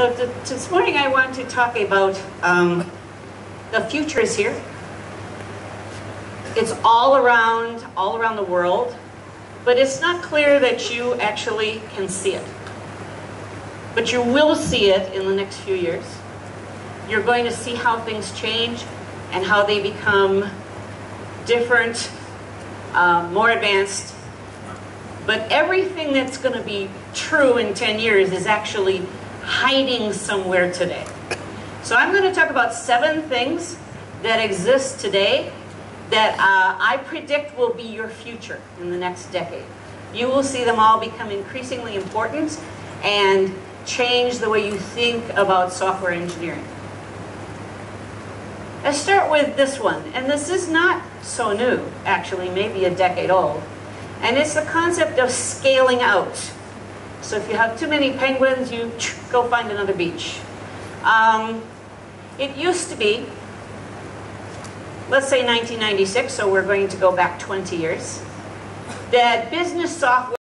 So th- this morning I want to talk about um, the future is here. It's all around, all around the world, but it's not clear that you actually can see it. But you will see it in the next few years. You're going to see how things change and how they become different, uh, more advanced. But everything that's going to be true in 10 years is actually hiding somewhere today. So I'm going to talk about seven things that exist today that uh, I predict will be your future in the next decade. You will see them all become increasingly important and change the way you think about software engineering. Let's start with this one, and this is not so new, actually, maybe a decade old. And it's the concept of scaling out. So if you have too many penguins, you go find another beach. Um, it used to be, let's say 1996, so we're going to go back 20 years, that business software